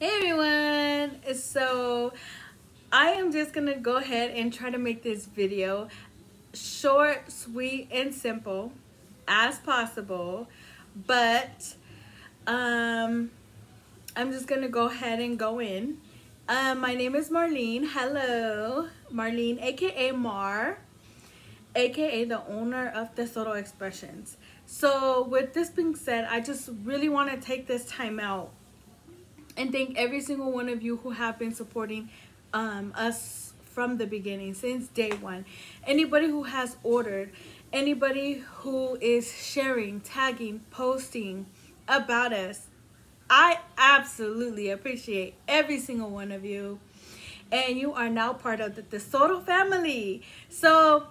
Hey everyone! So I am just gonna go ahead and try to make this video short, sweet, and simple as possible. But um, I'm just gonna go ahead and go in. Um, my name is Marlene. Hello, Marlene, aka Mar, aka the owner of Tesoro Expressions. So with this being said, I just really want to take this time out and thank every single one of you who have been supporting um, us from the beginning since day one. Anybody who has ordered anybody who is sharing tagging posting about us i absolutely appreciate every single one of you. And you are now part of the tesoro family. So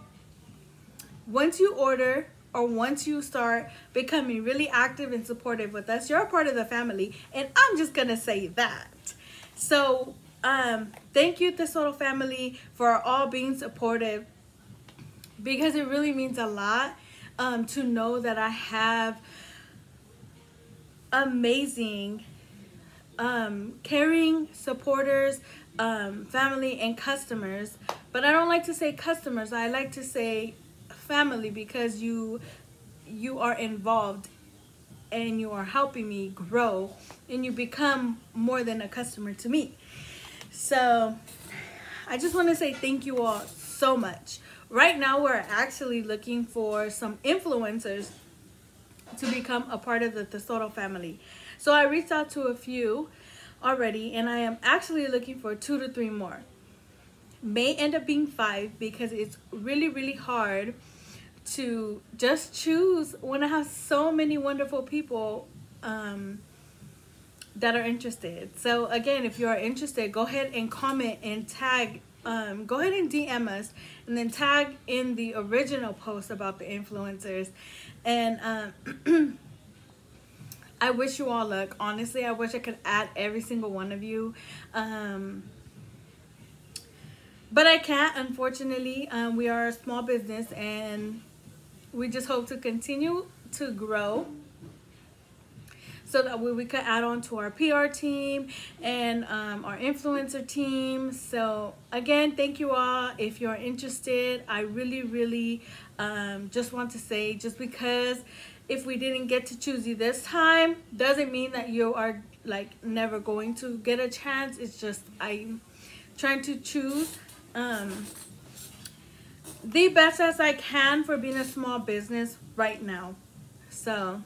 once you order or once you start becoming really active and supportive with us, you're part of the family. And I'm just going to say that. So, um, thank you, Tesoro family, for all being supportive because it really means a lot um, to know that I have amazing, um, caring supporters, um, family, and customers. But I don't like to say customers, I like to say family because you you are involved and you are helping me grow and you become more than a customer to me. So I just want to say thank you all so much. Right now we're actually looking for some influencers to become a part of the Tesoro family. So I reached out to a few already and I am actually looking for two to three more. May end up being five because it's really, really hard to just choose when I have so many wonderful people um, that are interested. So again, if you are interested, go ahead and comment and tag. Um, go ahead and DM us and then tag in the original post about the influencers. And um, I wish you all luck. Honestly, I wish I could add every single one of you. Um, but I can't, unfortunately. Um, we are a small business and we just hope to continue to grow so that we, we could add on to our PR team and um, our influencer team. So again, thank you all. If you're interested, I really, really um, just want to say just because if we didn't get to choose you this time, doesn't mean that you are like never going to get a chance. It's just I'm trying to choose um, the best as I can for being a small business right now. So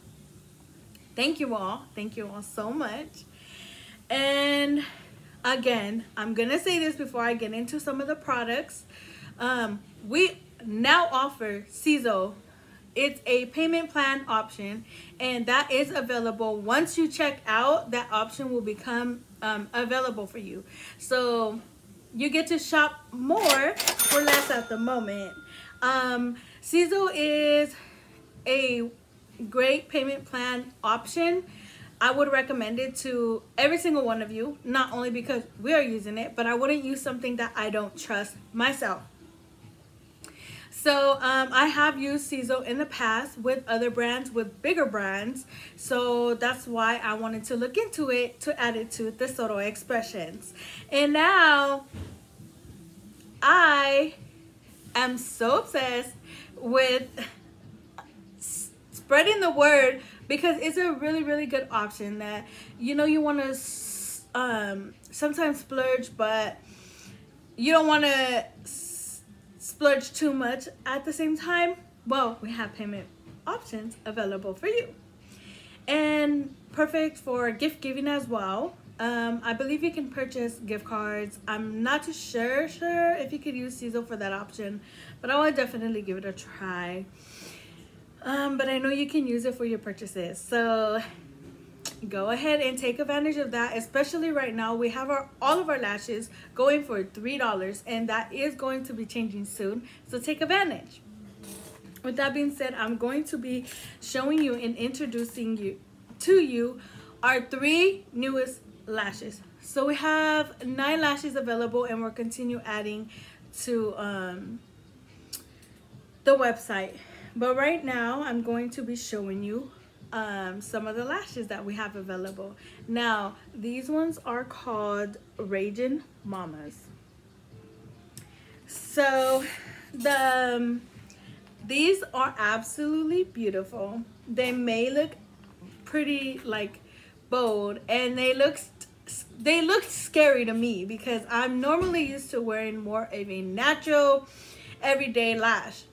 thank you all. Thank you all so much. And again, I'm going to say this before I get into some of the products. Um, we now offer Sezzle. It's a payment plan option and that is available. Once you check out, that option will become um, available for you. So you get to shop more for less at the moment. Um, Sezzle is a great payment plan option. I would recommend it to every single one of you, not only because we are using it, but I wouldn't use something that I don't trust myself. So um, I have used Sezzle in the past with other brands, with bigger brands. So that's why I wanted to look into it to add it to Tesoro Expressions. And now I am so obsessed with spreading the word because it's a really, really good option that, you know, you want to um, sometimes splurge, but you don't want to splurge too much at the same time, well, we have payment options available for you. And perfect for gift giving as well. Um, I believe you can purchase gift cards. I'm not too sure, sure if you could use Sezzle for that option, but I would definitely give it a try. Um, but I know you can use it for your purchases. So go ahead and take advantage of that especially right now. We have our all of our lashes going for three dollars and that is going to be changing soon. So take advantage. With that being said i'm going to be showing you and introducing you to you our three newest lashes. So we have nine lashes available and we'll continue adding to um, the website. But right now i'm going to be showing you um, some of the lashes that we have available. Now, these ones are called Raging Mamas. So, the um, these are absolutely beautiful. They may look pretty like bold and they look they look scary to me because I'm normally used to wearing more of a natural everyday lash.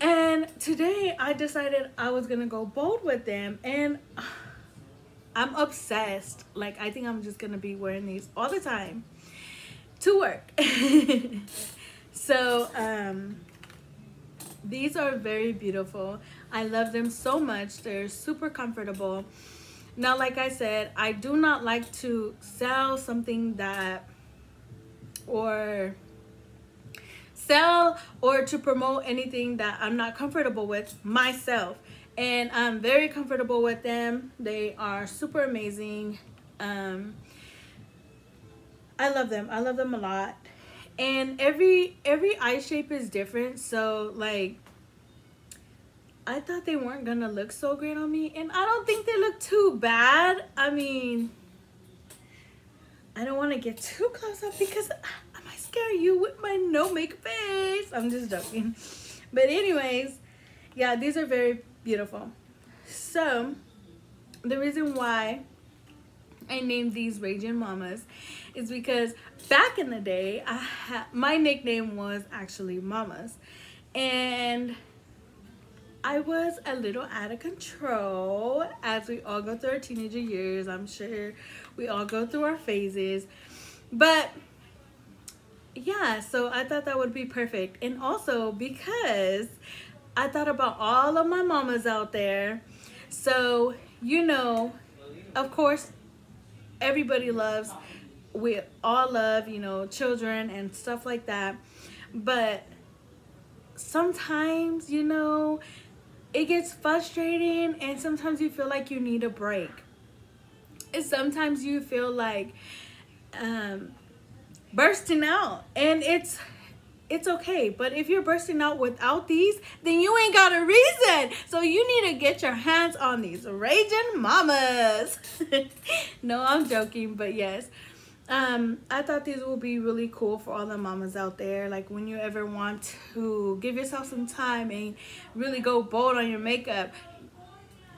And today I decided I was gonna go bold with them and I'm obsessed. Like I think I'm just gonna be wearing these all the time to work. so um these are very beautiful. I love them so much. They're super comfortable. Now, like I said, I do not like to sell something that or sell or to promote anything that I'm not comfortable with myself. And I'm very comfortable with them. They are super amazing. Um, I love them. I love them a lot. And every every eye shape is different. So like I thought they weren't gonna look so great on me, and I don't think they look too bad. I mean, I don't want to get too close up because I scare you with my no makeup face. I'm just joking. But anyways, yeah, these are very beautiful. So, the reason why I named these Raging Mamas is because back in the day, I had, my nickname was actually Mamas. And I was a little out of control as we all go through our teenager years. I'm sure we all go through our phases. But yeah, so I thought that would be perfect. And also because I thought about all of my mamas out there. So, you know, of course, everybody loves, we all love, you know, children and stuff like that. But sometimes, you know, it gets frustrating and sometimes you feel like you need a break. And sometimes you feel like um, bursting out and it's it's okay. But if you're bursting out without these, then you ain't got a reason. So you need to get your hands on these raging mamas. no, I'm joking, but yes um i thought these would be really cool for all the mamas out there like when you ever want to give yourself some time and really go bold on your makeup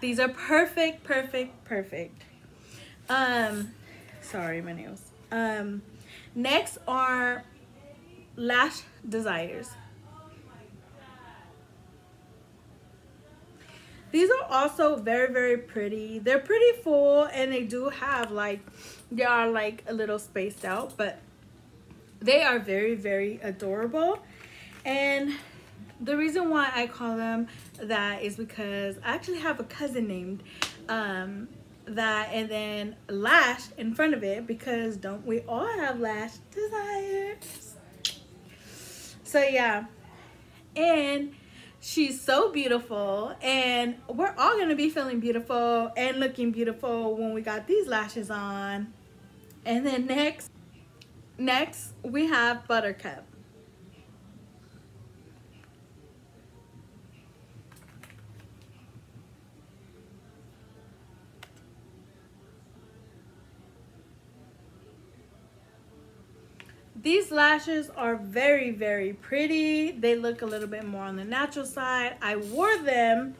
these are perfect perfect perfect um sorry my nails um next are lash desires these are also very very pretty they're pretty full and they do have like they are like a little spaced out, but they are very, very adorable. And the reason why I call them that is because I actually have a cousin named um, that and then lash in front of it because don't we all have lash desires? So yeah, and she's so beautiful and we're all gonna be feeling beautiful and looking beautiful when we got these lashes on and then next, next we have Buttercup. These lashes are very, very pretty. They look a little bit more on the natural side. I wore them,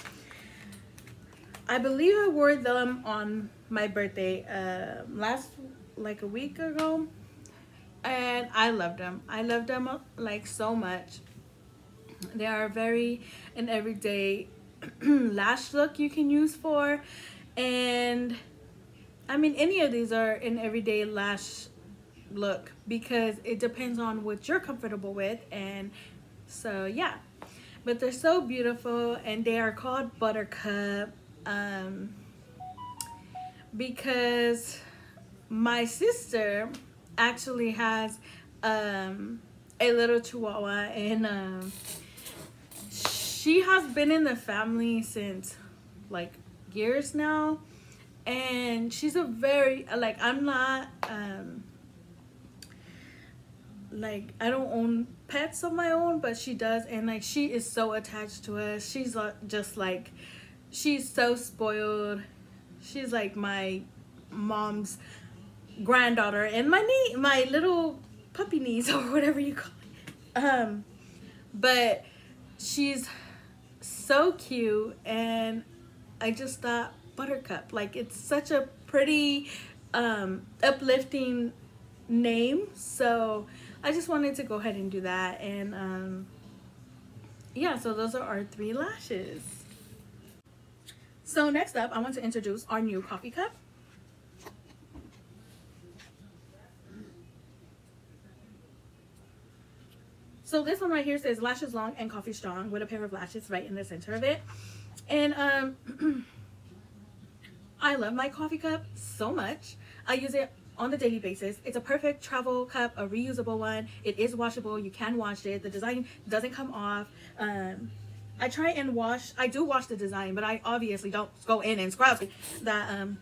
I believe I wore them on my birthday uh, last like a week ago and I loved them. I loved them like so much. They are very an everyday lash look you can use for and I mean any of these are an everyday lash look because it depends on what you're comfortable with and so yeah. But they're so beautiful and they are called buttercup um, because my sister actually has um, a little chihuahua and um, she has been in the family since like years now. And she's a very like i'm not um like i don't own pets of my own but she does and like she is so attached to us she's uh, just like she's so spoiled. She's like my mom's granddaughter and my knee, my little puppy niece or whatever you call it. Um, but she's so cute and I just thought Buttercup, like it's such a pretty, um, uplifting name. So I just wanted to go ahead and do that. And um, yeah, so those are our three lashes. So next up, I want to introduce our new coffee cup. So this one right here says lashes long and coffee strong with a pair of lashes right in the center of it. And um, I love my coffee cup so much. I use it on the daily basis. It's a perfect travel cup, a reusable one. It is washable. You can wash it. The design doesn't come off. Um, I try and wash. I do wash the design, but I obviously don't go in and scrub that, um,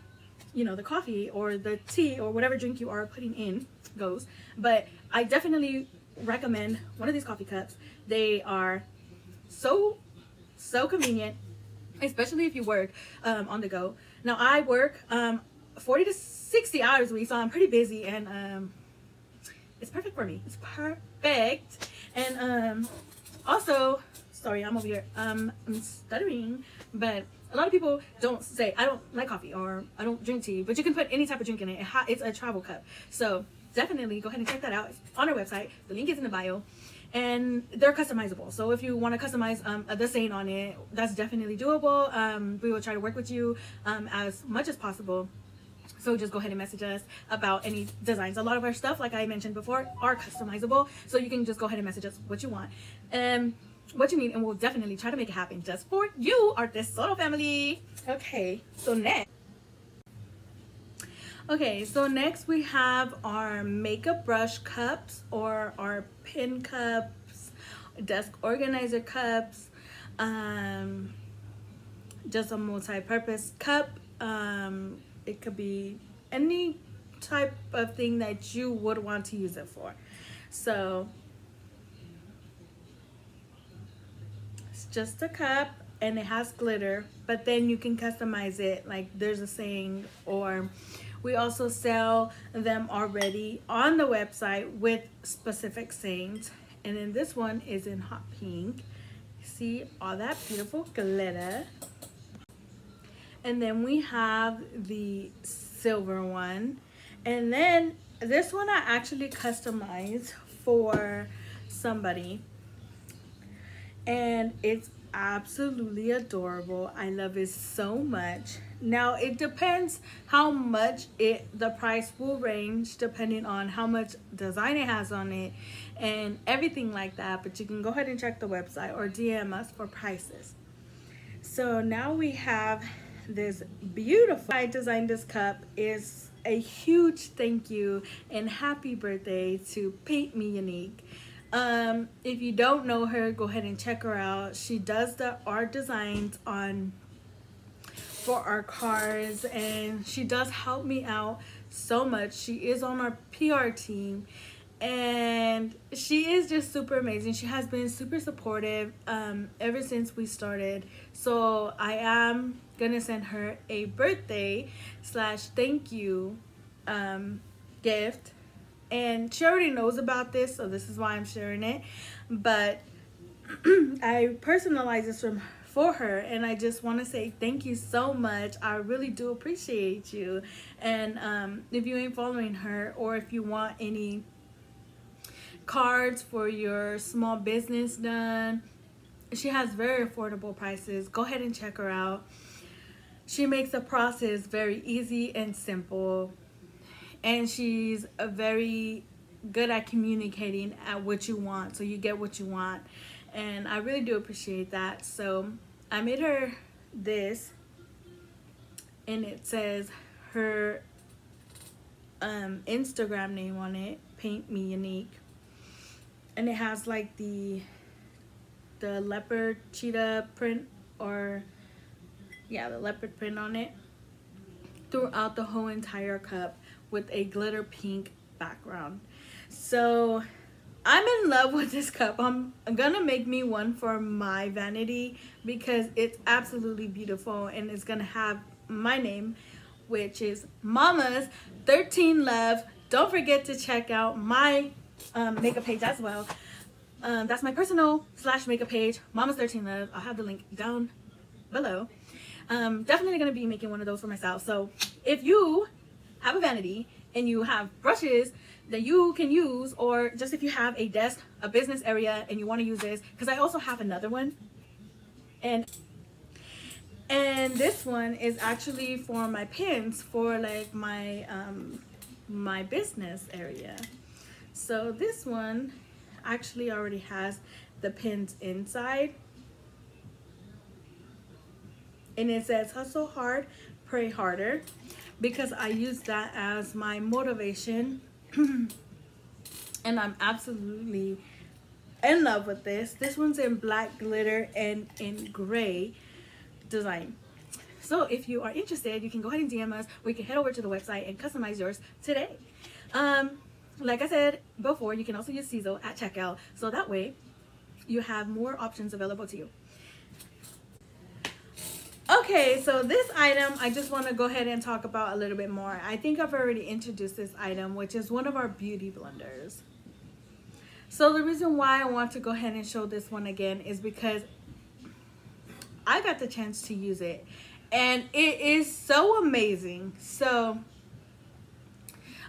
you know, the coffee or the tea or whatever drink you are putting in goes. But I definitely recommend one of these coffee cups. They are so, so convenient, especially if you work um, on the go. Now I work um, 40 to 60 hours a week, so I'm pretty busy and um, it's perfect for me. It's perfect. And um, also, sorry, I'm over here. Um, I'm stuttering, but a lot of people don't say, I don't like coffee or I don't drink tea, but you can put any type of drink in it. It's a travel cup. So definitely go ahead and check that out. It's on our website. The link is in the bio. And they're customizable. So if you want to customize um, the saying on it, that's definitely doable. Um, we will try to work with you um, as much as possible. So just go ahead and message us about any designs. A lot of our stuff, like I mentioned before, are customizable. So you can just go ahead and message us what you want. and what you need and we'll definitely try to make it happen just for you, our Tesoro family. Okay, so next. Okay, so next we have our makeup brush cups or our pin cups, desk organizer cups, um, just a multi-purpose cup. Um, it could be any type of thing that you would want to use it for. So it's just a cup and it has glitter, but then you can customize it like there's a saying or we also sell them already on the website with specific sayings. And then this one is in hot pink. See all that beautiful glitter. And then we have the silver one. And then this one I actually customized for somebody. And it's absolutely adorable. I love it so much. Now it depends how much it the price will range depending on how much design it has on it and everything like that. But you can go ahead and check the website or DM us for prices. So now we have this beautiful I designed this cup is a huge thank you and happy birthday to Paint Me Unique. Um, if you don't know her, go ahead and check her out. She does the art designs on for our cars and she does help me out so much. She is on our PR team and she is just super amazing. She has been super supportive um, ever since we started. So I am gonna send her a birthday slash thank you um, gift and she already knows about this so this is why I'm sharing it but I personalize this from for her and I just want to say thank you so much I really do appreciate you and um, if you ain't following her or if you want any cards for your small business done. She has very affordable prices. Go ahead and check her out. She makes the process very easy and simple. And she's a very good at communicating at what you want so you get what you want. And I really do appreciate that. So I made her this and it says her um, Instagram name on it paint me unique and it has like the the leopard cheetah print or yeah the leopard print on it throughout the whole entire cup with a glitter pink background. So I'm in love with this cup. I'm, I'm gonna make me one for my vanity because it's absolutely beautiful and it's gonna have my name, which is Mama's 13 Love. Don't forget to check out my um, makeup page as well. Um, that's my personal slash makeup page, Mama's 13 Love. I'll have the link down below. Um, definitely gonna be making one of those for myself. So if you have a vanity and you have brushes that you can use or just if you have a desk a business area and you want to use this because I also have another one and and this one is actually for my pins for like my um my business area so this one actually already has the pins inside and it says hustle hard pray harder because I use that as my motivation and I'm absolutely in love with this. This one's in black glitter and in gray design. So if you are interested, you can go ahead and DM us We can head over to the website and customize yours today. Um, like I said before, you can also use Sezzle at checkout. So that way you have more options available to you. Okay, so this item I just want to go ahead and talk about a little bit more. I think I've already introduced this item, which is one of our beauty blenders. So the reason why I want to go ahead and show this one again is because I got the chance to use it and it is so amazing. So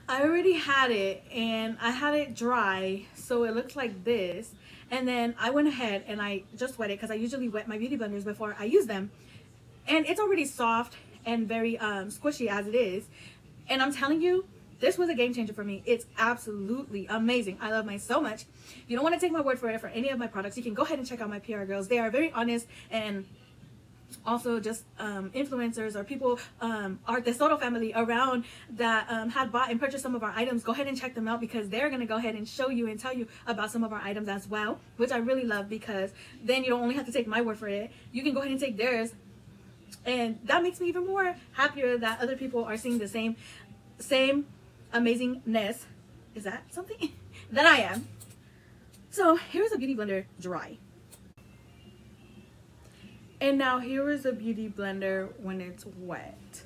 I already had it and I had it dry so it looks like this. And then I went ahead and I just wet it because I usually wet my beauty blenders before I use them. And it's already soft and very um, squishy as it is. And i'm telling you this was a game changer for me. It's absolutely amazing. I love mine so much. If you don't want to take my word for it for any of my products. You can go ahead and check out my pr girls. They are very honest and also just um, influencers or people um, our Tesoro family around that um, had bought and purchased some of our items go ahead and check them out because they're going to go ahead and show you and tell you about some of our items as well which I really love because then you don't only have to take my word for it. You can go ahead and take theirs. And that makes me even more happier that other people are seeing the same same amazingness. Is that something? That I am. So here's a beauty blender dry and now here is a beauty blender when it's wet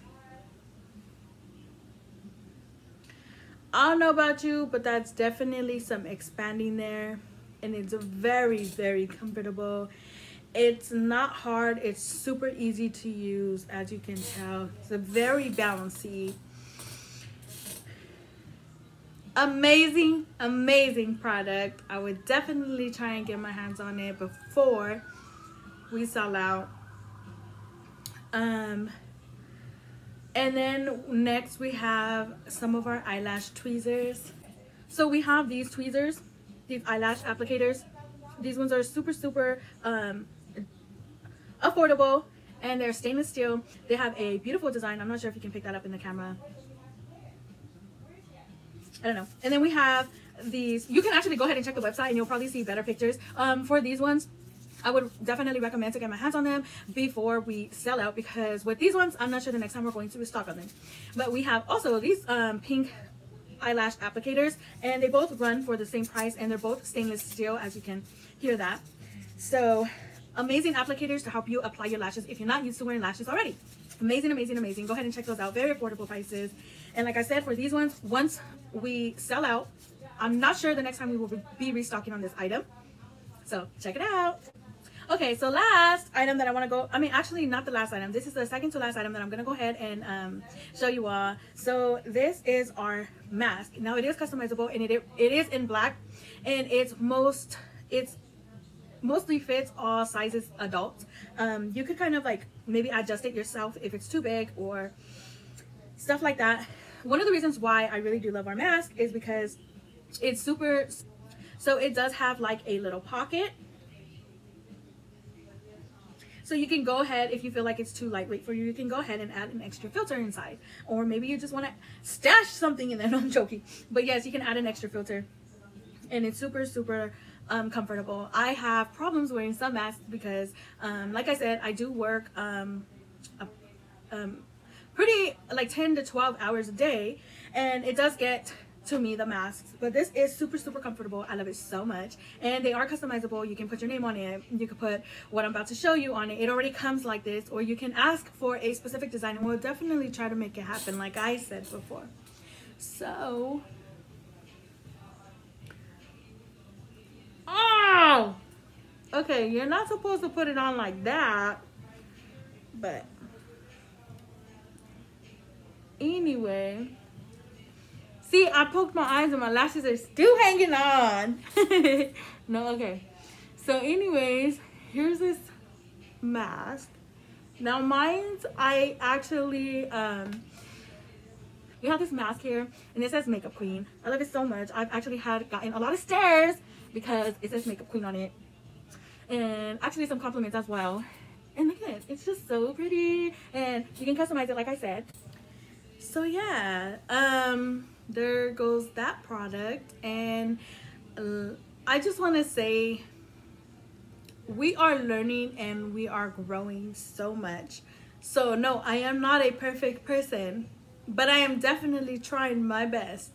I don't know about you but that's definitely some expanding there and it's very very comfortable it's not hard. It's super easy to use, as you can tell. It's a very bouncy. Amazing, amazing product. I would definitely try and get my hands on it before we sell out. Um, and then next we have some of our eyelash tweezers. So we have these tweezers, these eyelash applicators. These ones are super, super um, affordable and they're stainless steel. They have a beautiful design. I'm not sure if you can pick that up in the camera. I don't know. And then we have these. You can actually go ahead and check the website and you'll probably see better pictures. Um, for these ones, I would definitely recommend to get my hands on them before we sell out because with these ones, I'm not sure the next time we're going to restock on them. But we have also these um, pink eyelash applicators and they both run for the same price and they're both stainless steel as you can hear that. So amazing applicators to help you apply your lashes if you're not used to wearing lashes already. Amazing, amazing, amazing. Go ahead and check those out. Very affordable prices. And like I said, for these ones, once we sell out, I'm not sure the next time we will be restocking on this item. So check it out. Okay, so last item that I want to go, I mean, actually not the last item. This is the second to last item that I'm going to go ahead and um, show you all. So this is our mask. Now it is customizable and it, it is in black and it's most, it's mostly fits all sizes adults. Um, you could kind of like maybe adjust it yourself if it's too big or stuff like that. One of the reasons why I really do love our mask is because it's super, so it does have like a little pocket. So you can go ahead, if you feel like it's too lightweight for you, you can go ahead and add an extra filter inside. Or maybe you just want to stash something in there. No, I'm joking. But yes, you can add an extra filter. And it's super, super um, comfortable. I have problems wearing some masks because, um, like I said, I do work um, a, um, pretty like 10 to 12 hours a day and it does get to me the masks. But this is super super comfortable. I love it so much. And they are customizable. You can put your name on it. You can put what i'm about to show you on it. It already comes like this. Or you can ask for a specific design. And we'll definitely try to make it happen like i said before. So oh! Okay you're not supposed to put it on like that. But anyway See, I poked my eyes and my lashes are still hanging on. no, okay. So anyways, here's this mask. Now mine's, I actually, um, we have this mask here and it says Makeup Queen. I love it so much. I've actually had gotten a lot of stares because it says Makeup Queen on it. And actually some compliments as well. And look at it, it's just so pretty. And you can customize it like I said. So yeah, um, there goes that product. And uh, i just want to say we are learning and we are growing so much. So no i am not a perfect person but i am definitely trying my best.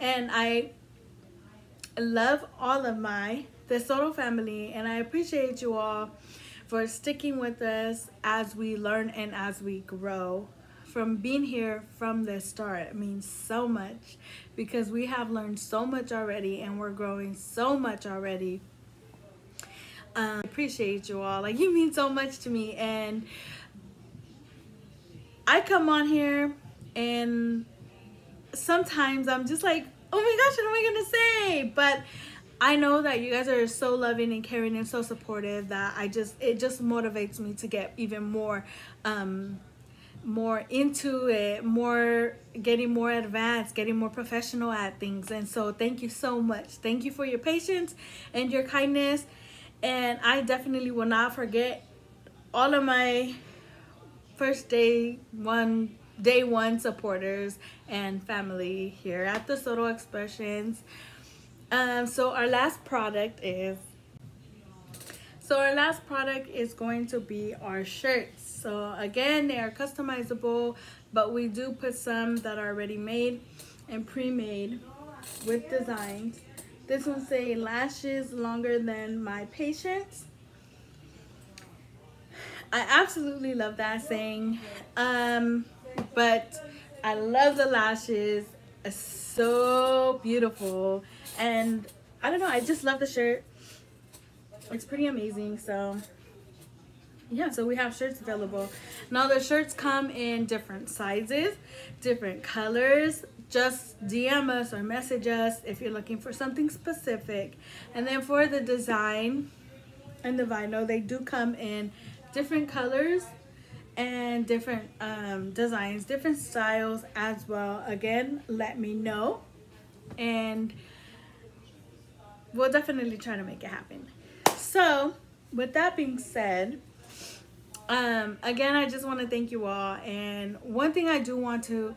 And i love all of my Tesoro family and i appreciate you all for sticking with us as we learn and as we grow from being here from the start means so much because we have learned so much already and we're growing so much already. Um, appreciate you all. Like you mean so much to me and I come on here and sometimes I'm just like, oh my gosh, what am I gonna say? But I know that you guys are so loving and caring and so supportive that I just it just motivates me to get even more um more into it, more getting more advanced, getting more professional at things. And so thank you so much. Thank you for your patience and your kindness. And I definitely will not forget all of my first day one day one supporters and family here at Tesoro Expressions. Um, so our last product is so our last product is going to be our shirts. So again, they are customizable, but we do put some that are already made and pre-made with designs. This one say lashes longer than my patience. I absolutely love that saying. Um, but I love the lashes. It's so beautiful. And I don't know, I just love the shirt it's pretty amazing so yeah so we have shirts available. Now the shirts come in different sizes different colors. Just dm us or message us if you're looking for something specific. And then for the design and the vinyl they do come in different colors and different um, designs different styles as well. Again let me know. And we'll definitely try to make it happen so with that being said um again i just want to thank you all and one thing i do want to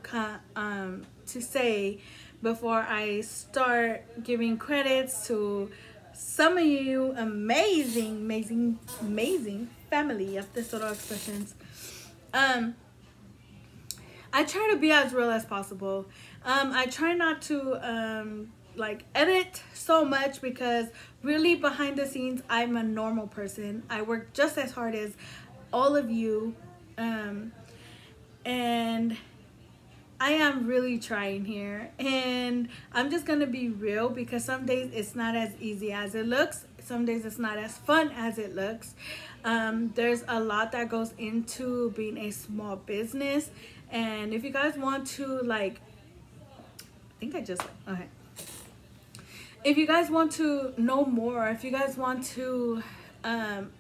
um to say before i start giving credits to some of you amazing amazing amazing family of the Tesoro Expressions um i try to be as real as possible. Um i try not to um like edit so much because really behind the scenes i'm a normal person. I work just as hard as all of you um and i am really trying here. And i'm just gonna be real because some days it's not as easy as it looks. Some days it's not as fun as it looks. Um there's a lot that goes into being a small business. And if you guys want to like i think i just okay if you guys want to know more if you guys want to um,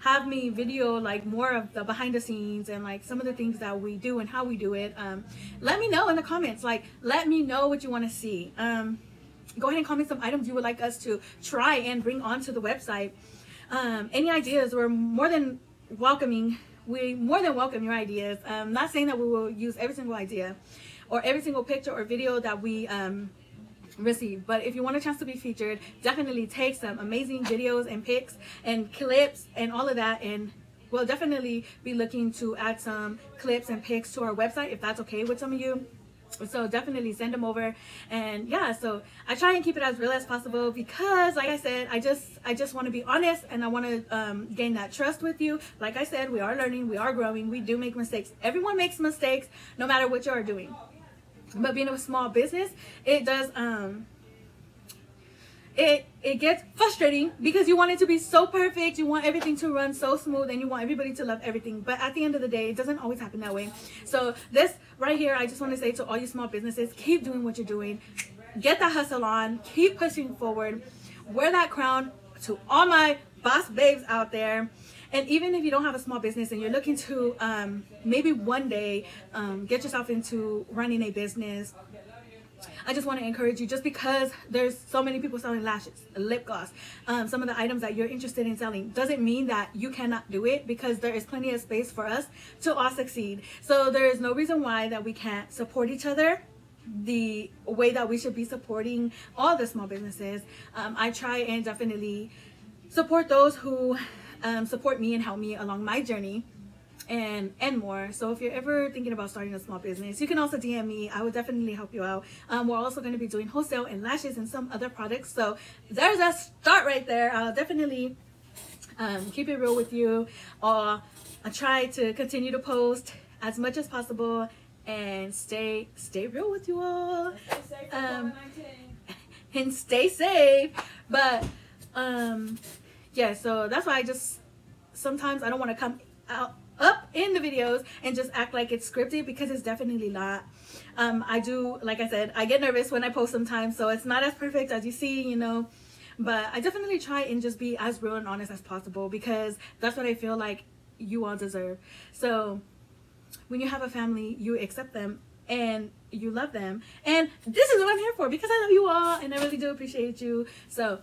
have me video like more of the behind the scenes and like some of the things that we do and how we do it um, let me know in the comments. Like let me know what you want to see. Um, go ahead and comment some items you would like us to try and bring onto the website. Um, any ideas? We're more than welcoming we more than welcome your ideas. I'm not saying that we will use every single idea or every single picture or video that we um, receive but if you want a chance to be featured definitely take some amazing videos and pics and clips and all of that. And we'll definitely be looking to add some clips and pics to our website if that's okay with some of you. So definitely send them over. And yeah so i try and keep it as real as possible because like i said i just i just want to be honest and i want to um, gain that trust with you. Like i said we are learning we are growing we do make mistakes. Everyone makes mistakes no matter what you are doing but being a small business it does um it it gets frustrating because you want it to be so perfect. You want everything to run so smooth and you want everybody to love everything. But at the end of the day it doesn't always happen that way. So this right here i just want to say to all you small businesses keep doing what you're doing. Get that hustle on. Keep pushing forward. Wear that crown to all my boss babes out there and even if you don't have a small business and you're looking to um, maybe one day um, get yourself into running a business I just want to encourage you just because there's so many people selling lashes, lip gloss, um, some of the items that you're interested in selling doesn't mean that you cannot do it because there is plenty of space for us to all succeed. So there is no reason why that we can't support each other the way that we should be supporting all the small businesses. Um, I try and definitely support those who um, support me and help me along my journey and and more. So if you're ever thinking about starting a small business you can also dm me. I would definitely help you out. Um, we're also going to be doing wholesale and lashes and some other products. So there's a start right there. I'll definitely um, keep it real with you. Or i try to continue to post as much as possible and stay stay real with you all. Um, and stay safe. But um yeah so that's why i just sometimes i don't want to come out up in the videos and just act like it's scripted because it's definitely not. Um, I do, like I said, I get nervous when I post sometimes, so it's not as perfect as you see, you know. But I definitely try and just be as real and honest as possible because that's what I feel like you all deserve. So when you have a family, you accept them and you love them. And this is what I'm here for because I love you all and I really do appreciate you. So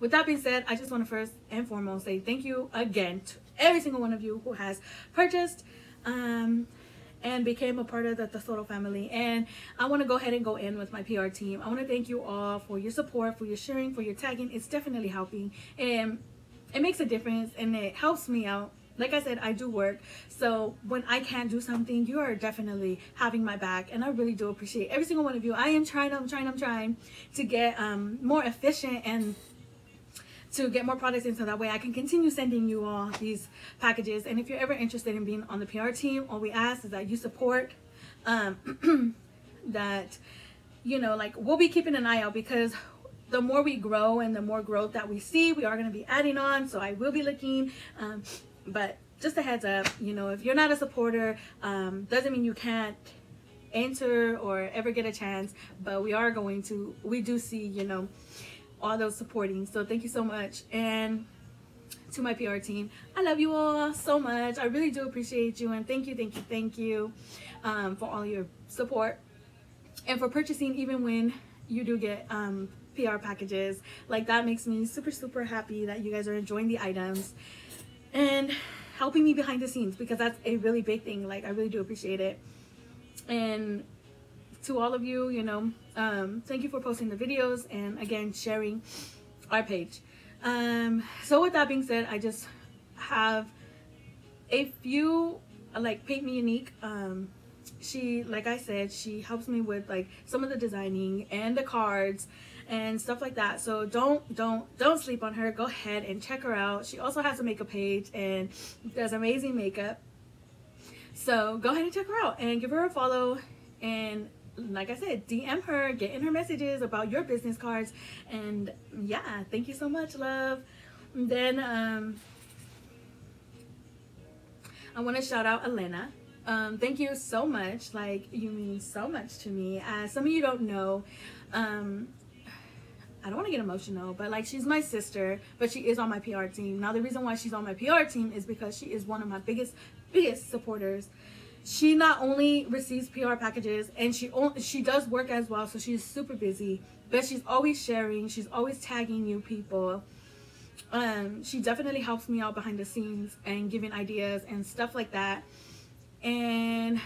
with that being said, I just want to first and foremost say thank you again to every single one of you who has purchased um, and became a part of the Tesoro family. And I want to go ahead and go in with my PR team. I want to thank you all for your support, for your sharing, for your tagging. It's definitely helping. And it makes a difference and it helps me out. Like I said, I do work. So when I can't do something, you are definitely having my back. And I really do appreciate every single one of you. I am trying, I'm trying, I'm trying to get um, more efficient and to get more products in so that way I can continue sending you all these packages. And if you're ever interested in being on the PR team, all we ask is that you support um, that, you know, like we'll be keeping an eye out because the more we grow and the more growth that we see, we are going to be adding on. So I will be looking, um, but just a heads up, you know, if you're not a supporter, um, doesn't mean you can't enter or ever get a chance, but we are going to, we do see, you know, all those supporting. So thank you so much. And to my PR team, I love you all so much. I really do appreciate you. And thank you, thank you, thank you um, for all your support and for purchasing even when you do get um, PR packages. Like that makes me super, super happy that you guys are enjoying the items and helping me behind the scenes because that's a really big thing. Like I really do appreciate it. And to all of you, you know, um, thank you for posting the videos and again, sharing our page. Um, so with that being said, I just have a few, like Paint Me Unique. Um, she, like I said, she helps me with like some of the designing and the cards and stuff like that. So don't, don't, don't sleep on her. Go ahead and check her out. She also has a makeup page and does amazing makeup. So go ahead and check her out and give her a follow and like I said, DM her, get in her messages about your business cards. And yeah, thank you so much, love. And then um, I want to shout out Elena. Um, thank you so much. Like, you mean so much to me. As some of you don't know, um, I don't want to get emotional, but like she's my sister, but she is on my PR team. Now, the reason why she's on my PR team is because she is one of my biggest, biggest supporters she not only receives PR packages and she she does work as well, so she's super busy. But she's always sharing. She's always tagging new people. Um, she definitely helps me out behind the scenes and giving ideas and stuff like that. And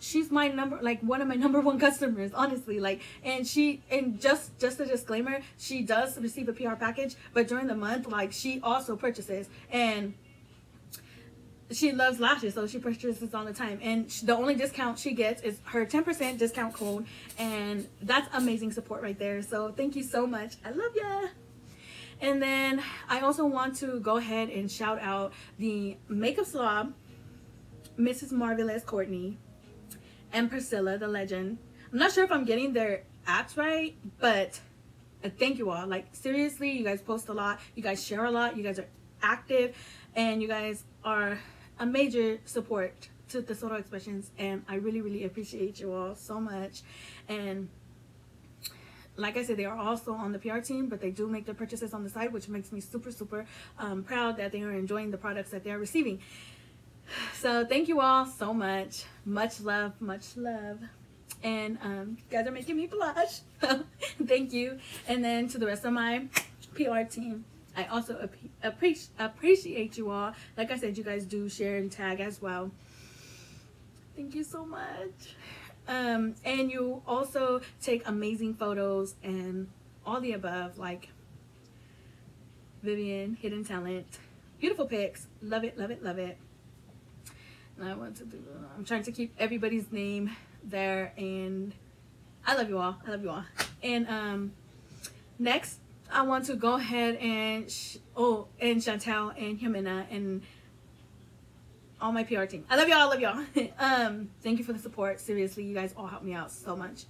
she's my number like one of my number one customers honestly like and she and just just a disclaimer she does receive a pr package but during the month like she also purchases and she loves lashes, so she purchases all the time. And the only discount she gets is her 10% discount code. And that's amazing support right there. So thank you so much. I love ya. And then I also want to go ahead and shout out the makeup slob, Mrs. Marvelous Courtney, and Priscilla, the legend. I'm not sure if I'm getting their apps right, but uh, thank you all. Like, seriously, you guys post a lot. You guys share a lot. You guys are active. And you guys are a major support to Tesoro Expressions. And I really, really appreciate you all so much. And like I said, they are also on the PR team, but they do make their purchases on the site, which makes me super, super um, proud that they are enjoying the products that they are receiving. So thank you all so much. Much love, much love. And um, you guys are making me blush. thank you. And then to the rest of my PR team, I also appreciate appreciate you all. Like I said, you guys do share and tag as well. Thank you so much. Um, and you also take amazing photos and all the above, like Vivian, Hidden Talent. Beautiful pics. Love it, love it, love it. And I want to do, I'm trying to keep everybody's name there and I love you all. I love you all. And um, next, I want to go ahead and, oh, and Chantel and Jimena and all my PR team. I love y'all. I love y'all. um, thank you for the support. Seriously, you guys all help me out so much.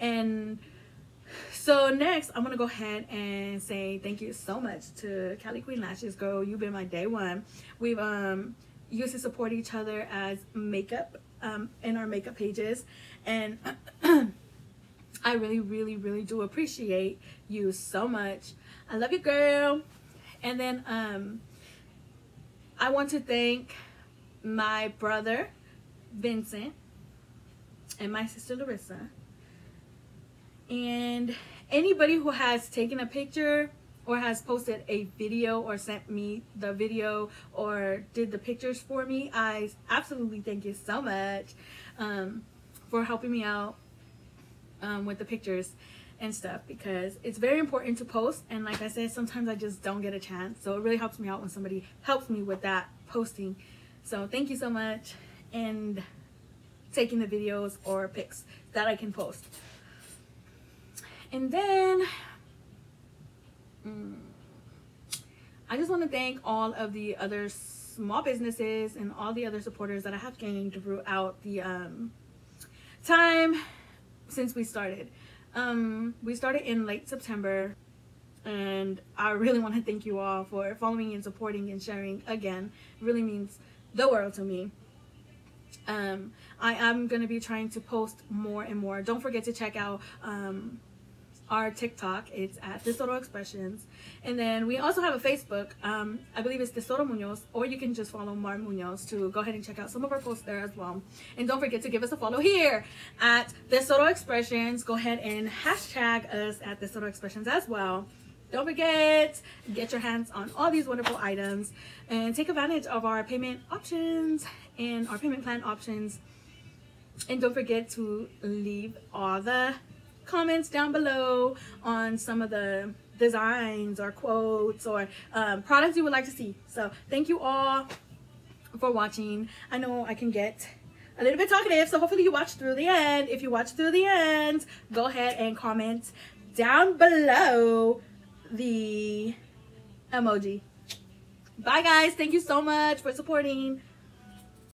And so next, I'm gonna go ahead and say thank you so much to Cali Queen Lashes, girl. You've been my day one. We've um used to support each other as makeup um in our makeup pages, and I really, really, really do appreciate you so much. I love you, girl. And then um I want to thank my brother, Vincent, and my sister, Larissa. And anybody who has taken a picture or has posted a video or sent me the video or did the pictures for me, I absolutely thank you so much um, for helping me out um, with the pictures and stuff because it's very important to post. And like I said sometimes I just don't get a chance. So it really helps me out when somebody helps me with that posting. So thank you so much. And taking the videos or pics that I can post. And then mm, I just want to thank all of the other small businesses and all the other supporters that I have gained throughout the um, time since we started. Um, we started in late September and I really want to thank you all for following and supporting and sharing again. It really means the world to me. Um, I am going to be trying to post more and more. Don't forget to check out um, our TikTok. It's at Tesoro Expressions. And then we also have a Facebook. Um, I believe it's Tesoro Munoz. Or you can just follow Mar Munoz to go ahead and check out some of our posts there as well. And don't forget to give us a follow here at Tesoro Expressions. Go ahead and hashtag us at Tesoro Expressions as well. Don't forget, get your hands on all these wonderful items and take advantage of our payment options and our payment plan options. And don't forget to leave all the comments down below on some of the designs or quotes or um, products you would like to see. So thank you all for watching. I know I can get a little bit talkative, so hopefully you watch through the end. If you watch through the end, go ahead and comment down below the emoji. Bye guys. Thank you so much for supporting.